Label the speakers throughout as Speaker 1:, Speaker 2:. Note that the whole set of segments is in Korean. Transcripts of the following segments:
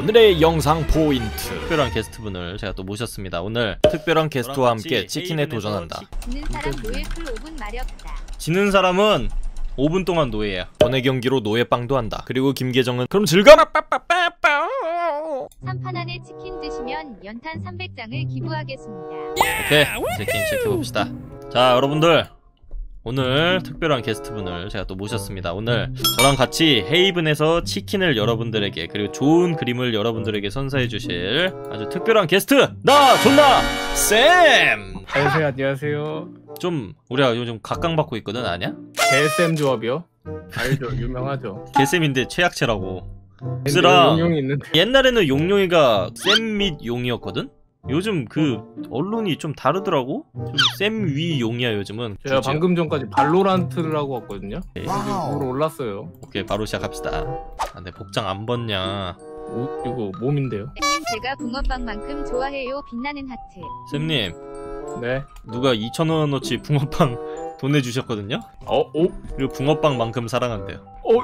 Speaker 1: 오늘의 영상 포인트. 특별한 게스트분을 제가 또 모셨습니다. 오늘 특별한 게스트와 함께 치킨에 도전한다.
Speaker 2: 지는 사람 노예 풀 5분 마렵다.
Speaker 1: 지는 사람은 5분 동안 노예야. 번외 경기로 노예빵도 한다. 그리고 김계정은 그럼 즐거워!
Speaker 2: 3판 안에 치킨 드시면 연탄 300장을 기부하겠습니다.
Speaker 1: 오케이. 게임 시작해봅시다. 자 여러분들 오늘 특별한 게스트분을 제가 또 모셨습니다 오늘 저랑 같이 헤이븐에서 치킨을 여러분들에게 그리고 좋은 그림을 여러분들에게 선사해 주실 아주 특별한 게스트 나 존나 쌤!
Speaker 3: 안녕하세요 안녕하세요
Speaker 1: 좀 우리가 요즘 각광받고 있거든 아냐?
Speaker 3: 개쌤 조합이요? 알죠 유명하죠
Speaker 1: 개쌤인데 최약체라고 쓰라. 옛날에는 용용이가 쌤 및 용이었거든? 요즘 그 언론이 좀 다르더라고? 좀쌤위 용이야 요즘은
Speaker 3: 제가
Speaker 1: 주제가.
Speaker 3: 방금 전까지 발로란트를 하고 왔거든요
Speaker 1: 네.
Speaker 3: 이거 올랐어요
Speaker 1: 오케이 바로 시작합시다 아, 내 복장 안 벗냐
Speaker 3: 오, 이거 몸인데요
Speaker 2: 쌤님 제가 붕어빵만큼 좋아해요. 빛나는 하트.
Speaker 1: 쌤님
Speaker 3: 네
Speaker 1: 누가 2천원어치 붕어빵 돈 내주셨거든요?
Speaker 3: 어? 오?
Speaker 1: 그리고 붕어빵만큼 사랑한대요
Speaker 3: 어?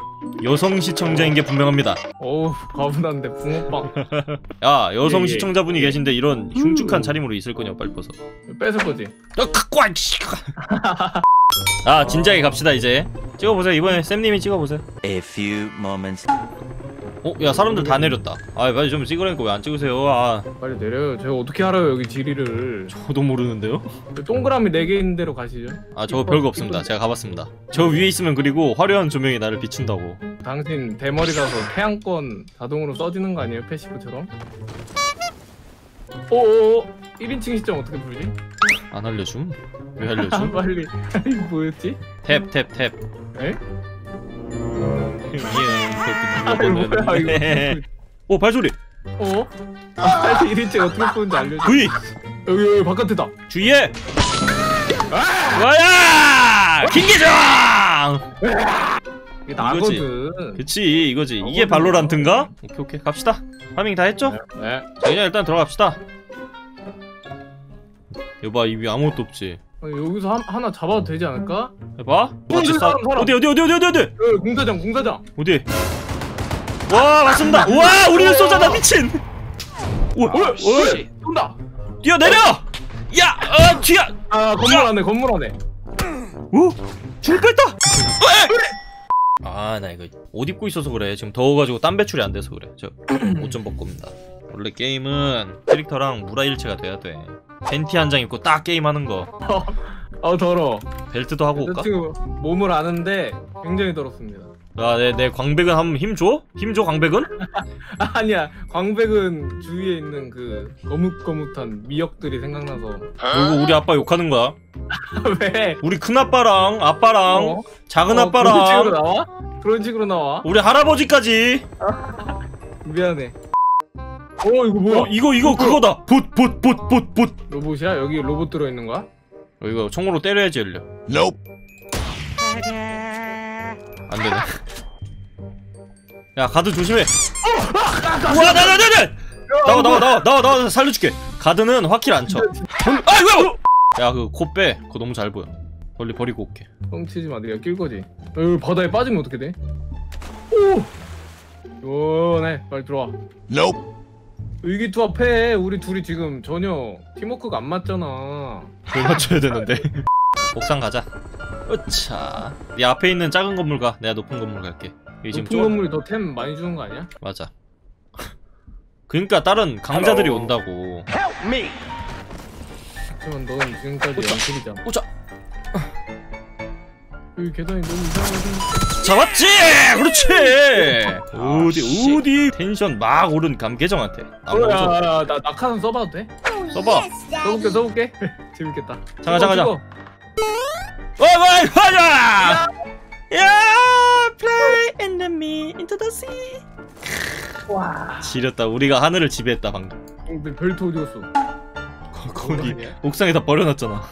Speaker 1: 여성 시청자인 게 분명합니다
Speaker 3: 어우 가분한데 붕어빵
Speaker 1: 야 여성
Speaker 3: 예, 예.
Speaker 1: 시청자분이 계신데 이런 흉측한 차림으로 있을 거냐 빨리 벗어
Speaker 3: 뺏을 거지
Speaker 1: 너 갖고 와! 씨. 아 진지하게 갑시다 이제 찍어보세요 이번에 쌤님이 찍어보세요
Speaker 4: A few moments
Speaker 1: 어? 야 사람들 다 내렸다 아 빨리 좀 찍으라니까 왜 안 찍으세요 아
Speaker 3: 빨리 내려요 제가 어떻게 알아요 여기 지리를
Speaker 1: 저도 모르는데요?
Speaker 3: 그 동그라미 4개 있는 데로 가시죠
Speaker 1: 아 저거 별거 없습니다 제가 가봤습니다 저 위에 있으면 그리고 화려한 조명이 나를 비춘다고
Speaker 3: 당신 대머리라서 태양권 자동으로 써지는 거 아니에요 패시브처럼? 오오오 1인칭 시점 어떻게 풀지?
Speaker 1: 안 알려줌? 왜
Speaker 3: 아,
Speaker 1: 알려줌?
Speaker 3: 빨리 이거 뭐였지?
Speaker 1: 탭 탭 탭
Speaker 3: 에?
Speaker 1: 이응
Speaker 3: 뭐야, 이거.
Speaker 1: 오 발소리.
Speaker 3: 어? 아, 1인칭 어떻게 푸는지 알려줘.
Speaker 1: V
Speaker 3: 여기 여기 바깥에다.
Speaker 1: 주의해 와야! 김계정!
Speaker 3: 이게 나거든.
Speaker 1: 그치 이거지. 이게 발로란트인가? 오케이 오케이. 갑시다. 파밍 다 했죠?
Speaker 3: 네.
Speaker 1: 자 그냥 일단 들어갑시다. 여봐 입이 아무것도 없지.
Speaker 3: 어, 여기서 한, 하나 잡아도 되지 않을까?
Speaker 1: 해봐.
Speaker 3: 여기
Speaker 1: 싸-
Speaker 3: 사람, 사람.
Speaker 1: 어디 어디 어디 어디 어디 어디?
Speaker 3: 여기 공사장 공사장.
Speaker 1: 어디 와 맞습니다. 와 우리는 쏘잖아 미친. 우와
Speaker 3: 어?
Speaker 1: 어이
Speaker 3: 쏜다.
Speaker 1: 뛰어 내려! 야 어, 뒤야.
Speaker 3: 아 건물 안에 건물 안에.
Speaker 1: 오 죽을 뻔했다 아나 이거 옷 입고 있어서 그래. 지금 더워가지고 땀 배출이 안 돼서 그래. 저 옷 좀 벗고 옵니다. 원래 게임은 캐릭터랑 무라일체가 돼야 돼. 팬티 한 장 입고 딱 게임하는 거.
Speaker 3: 아 더러
Speaker 1: 벨트도 하고 올까?
Speaker 3: 지금 몸을 아는데 굉장히 더럽습니다
Speaker 1: 야내 내 광백은 한번 힘 줘? 힘줘 광백은?
Speaker 3: 아니야 광백은 주위에 있는 그 거뭇거뭇한 미역들이 생각나서
Speaker 1: 그리고 우리 아빠 욕하는 거야
Speaker 3: 왜?
Speaker 1: 우리 큰아빠랑 아빠랑
Speaker 3: 어?
Speaker 1: 작은
Speaker 3: 어, 그런 식으로 나와? 그런 식으로 나와?
Speaker 1: 우리 할아버지까지
Speaker 3: 미안해 어 이거 뭐야?
Speaker 1: 어 이거 이거 그거다 봇봇봇 봇봇
Speaker 3: 로봇이야? 여기 로봇 들어있는 거야?
Speaker 1: 어, 이거 총으로 때려야지 열려
Speaker 4: Nope
Speaker 1: 안 되네. 야 가드 조심해. 우와 나나나나! 나와 나와 나와 나와 나와 살려줄게. 가드는 화킬 안쳐. 아 이거 야그 코 빼. 그거 너무 잘 보여. 멀리 버리고 올게.
Speaker 3: 뻥치지 마 내가 낄 거지. 어, 여기 바다에 빠지면 어떻게 돼? 오! 시원해 빨리 들어와.
Speaker 4: Nope.
Speaker 3: 의기투합해. 우리 둘이 지금 전혀 팀워크가 안 맞잖아.
Speaker 1: 뭘 맞춰야 되는데? 옥상 가자 으차. 네 앞에 있는 작은 건물 가 내가 높은 건물 갈게. 여기 지금
Speaker 3: 높은
Speaker 1: 좁
Speaker 3: 건물이 더 템 많이 주는 거 아니야?
Speaker 1: 맞아. 그러니까 다른 강자들이 온다고.
Speaker 3: 하지만 넌 지금까지
Speaker 1: 오차.
Speaker 3: 연습이잖아.
Speaker 1: 오자
Speaker 3: 여기 계단이 너무 이상하게
Speaker 1: 잡았지? 그렇지. 어디 어디 텐션 막 오른 감계정한테. 안
Speaker 3: 어,
Speaker 1: 먹어서
Speaker 3: 야, 야, 나 낙하산 써봐도 돼?
Speaker 1: 써봐.
Speaker 3: 써볼게 써볼게. 재밌겠다.
Speaker 1: 잠깐, 잠깐,
Speaker 3: 찍 어,
Speaker 1: 와와 가자 야 play into the sea
Speaker 3: 찍어. 와
Speaker 1: 지렸다 우리가 하늘을 지배했다 방금
Speaker 3: 근데 벨트 어디 갔어?
Speaker 1: 거- 거기
Speaker 3: 아니야?
Speaker 1: 옥상에다 버려놨잖아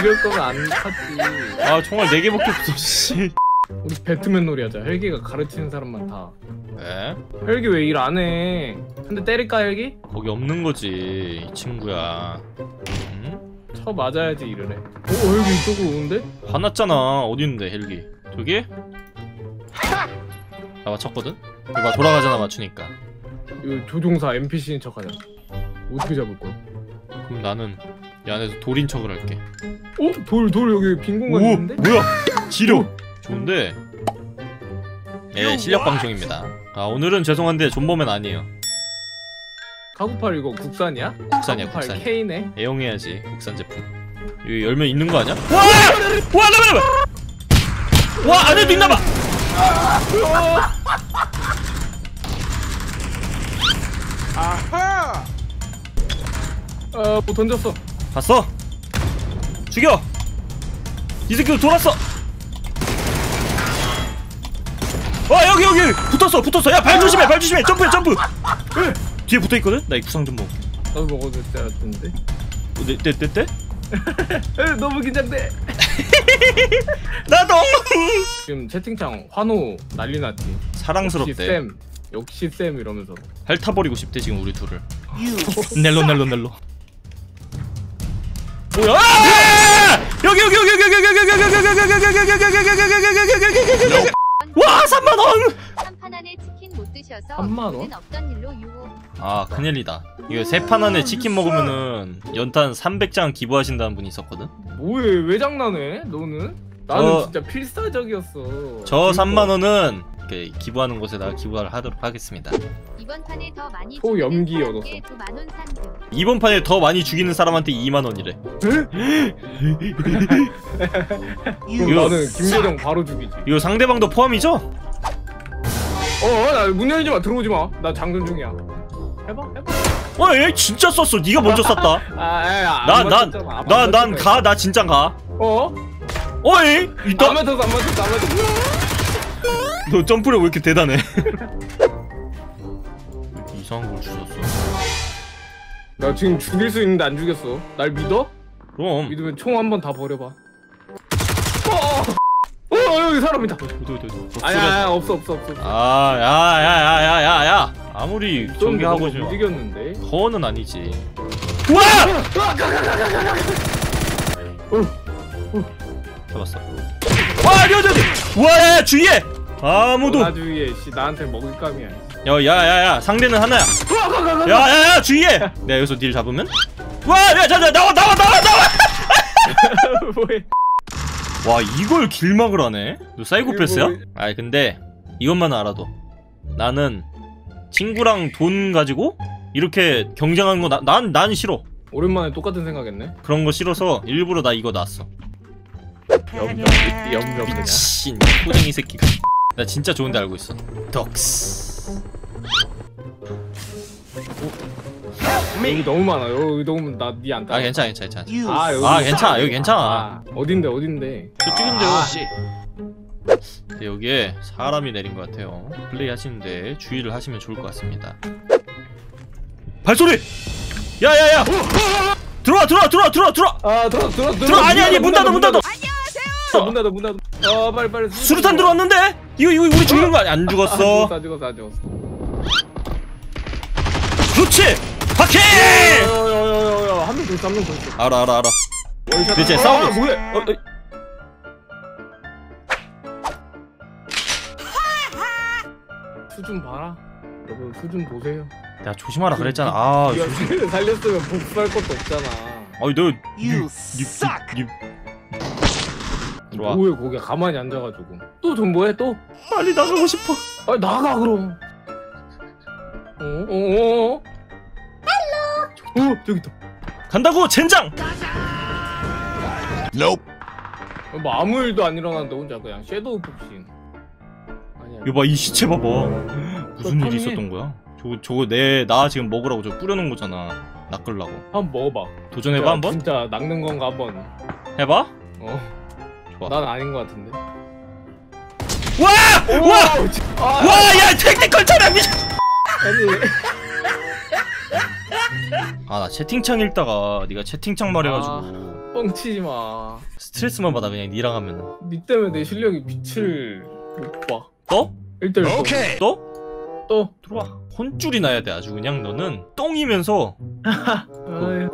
Speaker 3: 이럴 거면 안 탔지
Speaker 1: 아 총알 4 개밖에 없어 씨
Speaker 3: 우리 배트맨 놀이 하자 헬기가 가르치는 사람만 다
Speaker 1: 왜?
Speaker 3: 헬기 왜 일 안 해? 한대 때릴까 헬기?
Speaker 1: 거기 없는 거지 이 친구야 응?
Speaker 3: 쳐 맞아야지 해. 오 헬기 이쪽으로 오는데?
Speaker 1: 화났잖아 어디 있는데 헬기 저기? 나 맞췄거든? 이봐 돌아가잖아 맞추니까
Speaker 3: 이 조종사 NPC인 척하자. 어떻게 잡을 거야?
Speaker 1: 그럼 나는 이 안에서 돌인 척을 할게
Speaker 3: 어? 돌, 돌 여기 빈 공간
Speaker 1: 오
Speaker 3: 있는데?
Speaker 1: 뭐야 지력 좋은데 예 실력 방송입니다 아 오늘은 죄송한데 존버맨 아니에요
Speaker 3: 카구팔 이거 국산이야?
Speaker 1: 국산이야 국산
Speaker 3: K네.
Speaker 1: 애용해야지 국산 제품 여기 열면 있는 거 아니야? 와! 와 나봐 나봐 와 안에도 있나봐
Speaker 3: 어, 뭐 던졌어.
Speaker 1: 봤어? 죽여! 이 새끼도 돌았어! 와 여기 여기 붙었어 붙었어 야 발 조심해 발 조심해 점프해 점프 으, 뒤에 붙어 있거든? 나이 구상 좀 먹을게
Speaker 3: 나도 먹어도 될것 같은데.
Speaker 1: 어, 네, 네, 네, 네?
Speaker 3: 에, 너무 긴장돼.
Speaker 1: 나도!
Speaker 3: 지금 채팅창 환호 난리 났지. 역시
Speaker 1: 사랑스럽대
Speaker 3: 쌤. 역시 쌤 이러면서.
Speaker 1: 핥아버리고 싶대 지금 우리 둘을 넬로 넬로 넬로 뭐야 아! 여기 여기 여기 여기 여기 여기 여기 여기 여기 여기 여기 여기 여기 여기 여기 여기 여기 여기 3만 원? 아 큰일이다 이거 세 판 안에 치킨 먹으면은 연탄 300장 기부하신다는 분이 있었거든
Speaker 3: 뭐해? 왜 장난해? 너는? 나는
Speaker 1: 저-
Speaker 3: 진짜 필사적이었어.
Speaker 1: 저
Speaker 3: 그러니까
Speaker 1: 3만 원은 이렇게 기부하는 곳에다가 기부를 하도록 하겠습니다
Speaker 2: 이번 판에 더 많이
Speaker 3: 소
Speaker 2: 죽이는
Speaker 3: 연기
Speaker 2: 사람께 9만원 상금.
Speaker 1: 이번 판에 더 많이 죽이는 사람한테 2만 원이래
Speaker 3: 그럼
Speaker 1: 이거-
Speaker 3: 나는 김대령 바로 죽이지.
Speaker 1: 이거 상대방도 포함이죠?
Speaker 3: 어, 나문 열지 마. 들어오지 마. 나 장전 중이야. 해봐, 해봐.
Speaker 1: 어, 얘 진짜 썼어. 네가 먼저 쐈다.
Speaker 3: 아, 아,
Speaker 1: 나, 난, 나, 난 가, 나 진짜 가.
Speaker 3: 어?
Speaker 1: 어이,
Speaker 3: 안
Speaker 1: 이따.
Speaker 3: 맞았어, 안 맞았어, 안 맞았어.
Speaker 1: 너 점프를 왜 이렇게 대단해? 이렇게 이상한 걸 주셨어.
Speaker 3: 나 지금 죽일 수 있는데 안 죽였어. 날 믿어?
Speaker 1: 그럼.
Speaker 3: 믿으면 총 한 번 다 버려봐. 어, 어, 어, 여기 사람 있다.
Speaker 1: 어디, 어디, 어디. 어,
Speaker 3: 아야, 없어, 없어, 없어. 없어.
Speaker 1: 아, 야, 야, 야, 야, 야, 야. 아무리 전개하고
Speaker 3: 못
Speaker 1: 싶어.
Speaker 3: 이겼는데.
Speaker 1: 허는 아니지. 우와! 잡았어. 와, 야, 야, 주위에. 아무도.
Speaker 3: 나 주위에 씨 나한테 먹을 감이야.
Speaker 1: 야, 야, 야, 야. 상대는 하나야. 야, 야, 야, 주위에. 내가 여기서 딜 잡으면? 와, 야, 자, 자, 나와, 나와, 나와, 나와.
Speaker 3: 뭐해?
Speaker 1: 와, 이걸 길막을 하네. 너 사이코패스야? 아이, 근데 이것만 알아도 나는 친구랑 돈 가지고 이렇게 경쟁하는 거 난난 싫어.
Speaker 3: 오랜만에 똑같은 생각했네.
Speaker 1: 그런 거 싫어서 일부러 나 이거 놨어.
Speaker 3: 염염, 염염 그냥.
Speaker 1: 미친 꼬쟁이 새끼가. 나 진짜 좋은 데 알고 있어. 덕스.
Speaker 3: 여기 너무 많아. 여기 너무 나니안 따라.
Speaker 1: 아 괜찮아 괜찮아 괜찮아.
Speaker 3: 아, 여기
Speaker 1: 아 괜찮아 여기 괜찮아.
Speaker 3: 아, 어딘데 어딘데?
Speaker 1: 저 찍은데요. 네, 여기에 사람이 내린 것 같아요. 플레이 하시는데 주의를 하시면 좋을 것 같습니다. 발소리! 야야야! 들어와 들어와 들어와 들어와 들어와!
Speaker 3: 아 들어 들어 들어.
Speaker 1: 들어 아니 아니 문 닫아 문 닫아!
Speaker 3: 문 닫아 문 닫아. 아 빨리 빨리.
Speaker 1: 수류탄 들어왔는데? 이거 이거 우리 죽는 거 아니야? 안
Speaker 3: 아,
Speaker 1: 죽었어.
Speaker 3: 죽었어 안 죽었어 안 죽었어.
Speaker 1: 그렇지! 바퀴!
Speaker 3: 야야야야야 한명 더 있어 한 명 더 있어.
Speaker 1: 알아 알아 알아. 대체
Speaker 3: 아,
Speaker 1: 싸우고 있어.
Speaker 3: 뭐해?
Speaker 1: 어, 어,
Speaker 3: 수준 봐라. 여러분 수준 보세요.
Speaker 1: 내가 조심하라 그랬잖아. 아
Speaker 3: 야,
Speaker 1: 조심.
Speaker 3: 살렸으면 복수할 것도 없잖아.
Speaker 1: 아니 너 You suck. 들어와.
Speaker 3: 뭐해 거기 가만히 앉아가지고. 또 전보해 또?
Speaker 1: 빨리 나가고 싶어.
Speaker 3: 아 나가 그럼. 어? 어? 어? 어? 어 저기 있다.
Speaker 1: 간다고 젠장.
Speaker 3: 뭐 아무 일도 안 일어났는데 혼자 그냥 섀도우 폭신. 아니야.
Speaker 1: 이거 봐이 시체 봐봐. 무슨 일이. 있었던 거야? 저거 저거 내 나 지금 먹으라고 저 뿌려놓은 거잖아. 낚으려고.
Speaker 3: 한번 먹어봐.
Speaker 1: 도전해봐
Speaker 3: 진짜-
Speaker 1: 한번.
Speaker 3: 진짜 낚는 건가 한번.
Speaker 1: 해봐.
Speaker 3: 어.
Speaker 1: 좋아.
Speaker 3: 난 아닌 것 같은데.
Speaker 1: 와! 와!
Speaker 3: 아,
Speaker 1: 와! 야 테크니컬 차량 미.
Speaker 3: 아니.
Speaker 1: 아 나 채팅창 읽다가 네가 채팅창 말해가지고
Speaker 3: 뻥치지 마.
Speaker 1: 스트레스만 받아 그냥 니랑 하면은.
Speaker 3: 니 때문에 내 실력이 빛을 못 봐.
Speaker 1: 또?
Speaker 3: 1대1
Speaker 4: Okay.
Speaker 1: 또?
Speaker 3: 또.
Speaker 1: 들어와. 혼줄이 나야 돼 아주 그냥 너는 똥이면서
Speaker 3: 아유.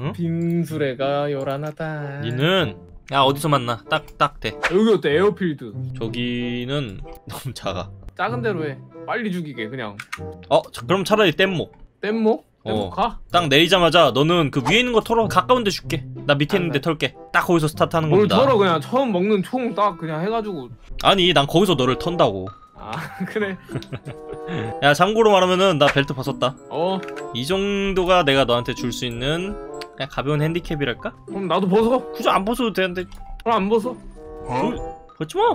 Speaker 1: 응?
Speaker 3: 빈수레가 요란하다.
Speaker 1: 니는 야 어디서 만나 딱 딱 돼.
Speaker 3: 여기 어때 에어필드.
Speaker 1: 저기는 너무 작아.
Speaker 3: 작은 데로 해 빨리 죽이게 그냥
Speaker 1: 어 자, 그럼 차라리 뗏목
Speaker 3: 뗏목?
Speaker 1: 어.
Speaker 3: 가?
Speaker 1: 딱 내리자마자 너는 그 위에 있는 거 털어. 가까운 데 줄게. 나 밑에 있는 데 털게. 딱 거기서 스타트 하는
Speaker 3: 뭘
Speaker 1: 겁니다.
Speaker 3: 털어 그냥. 처음 먹는 총 딱 그냥 해가지고.
Speaker 1: 아니 난 거기서 너를 턴다고.
Speaker 3: 아 그래.
Speaker 1: 야 참고로 말하면은 나 벨트 벗었다.
Speaker 3: 어?
Speaker 1: 이 정도가 내가 너한테 줄 수 있는 그냥 가벼운 핸디캡이랄까?
Speaker 3: 그럼 나도 벗어.
Speaker 1: 굳이 안 벗어도 되는데.
Speaker 3: 그럼 안 벗어?
Speaker 1: 벗지 마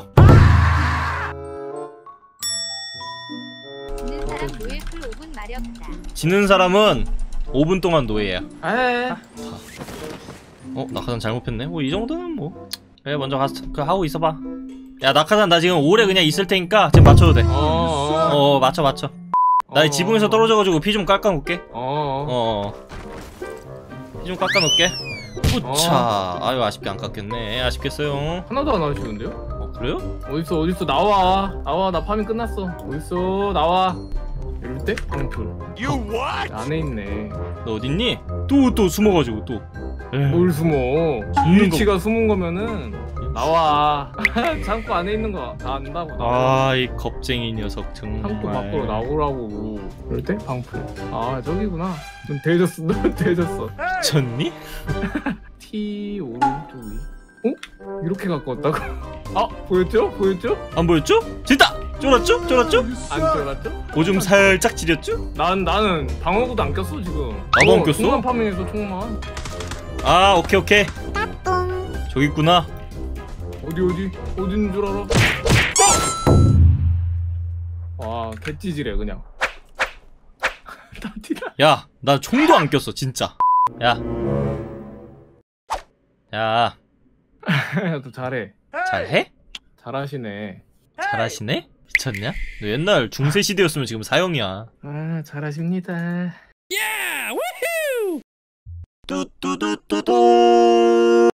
Speaker 2: 사람 노예 풀 5분 마렵다.
Speaker 1: 지는 사람은 5분 동안 노예야.
Speaker 3: 에이
Speaker 1: 어? 낙하산 잘못했네? 뭐 이 정도는 뭐. 그래 먼저 가서 그 하고 있어봐. 야 낙하산 나 지금 오래 그냥 있을 테니까 지금 맞춰도 돼 어
Speaker 3: 어 어.
Speaker 1: 맞춰 맞춰. 나이 지붕에서 떨어져가지고 피 좀 깎아놓을게.
Speaker 3: 어어.
Speaker 1: 어 피 좀 깎아놓을게. 우차. 아유 아쉽게 안 깎였네. 아쉽겠어요.
Speaker 3: 하나도 안 하시는데요?
Speaker 1: 어 그래요?
Speaker 3: 어딨어 어딨어? 나와. 나와 나 파밍 끝났어. 어딨어? 나와 이럴 때? 방풀
Speaker 4: You what?
Speaker 3: 안에 있네.
Speaker 1: 너 어딨니? 또 또 숨어가지고 또. 에휴,
Speaker 3: 뭘 숨어?
Speaker 1: 숨는 거-
Speaker 3: 위치가 숨은 거면은. 나와. 창고 안에 있는 거 다 안다고 나와.
Speaker 1: 아 이 겁쟁이 녀석 정말.
Speaker 3: 창고 밖으로 나오라고. 이럴 때? 방풀. 아 저기구나. 좀 대졌어 너 대졌어.
Speaker 1: 미쳤니?
Speaker 3: T 오른쪽 위. 어? 이렇게 갖고 왔다고? 아. 보였죠? 보였죠?
Speaker 1: 안 보였죠? 됐다! 쫄았죠? 쫄았죠?
Speaker 3: 안 쫄았죠?
Speaker 1: 오줌 살짝 지렸죠?
Speaker 3: 난 나는 방어구도 안 꼈어 지금
Speaker 1: 나도 안
Speaker 3: 어,
Speaker 1: 꼈어?
Speaker 3: 총만 파밍해서 총만
Speaker 1: 아 오케이 오케이 저기 있구나
Speaker 3: 어디 어디 어딘 줄 알아? 어! 와 개찌질해 그냥
Speaker 1: 야 나 총도 안 꼈어 진짜 야 야,
Speaker 3: 또 잘해
Speaker 1: 잘해?
Speaker 3: 잘하시네
Speaker 1: 잘하시네? 미쳤냐? 너 옛날 중세 시대였으면 지금 사형이야.
Speaker 3: 아 잘하십니다
Speaker 1: 뚜뚜뚜뚜뚜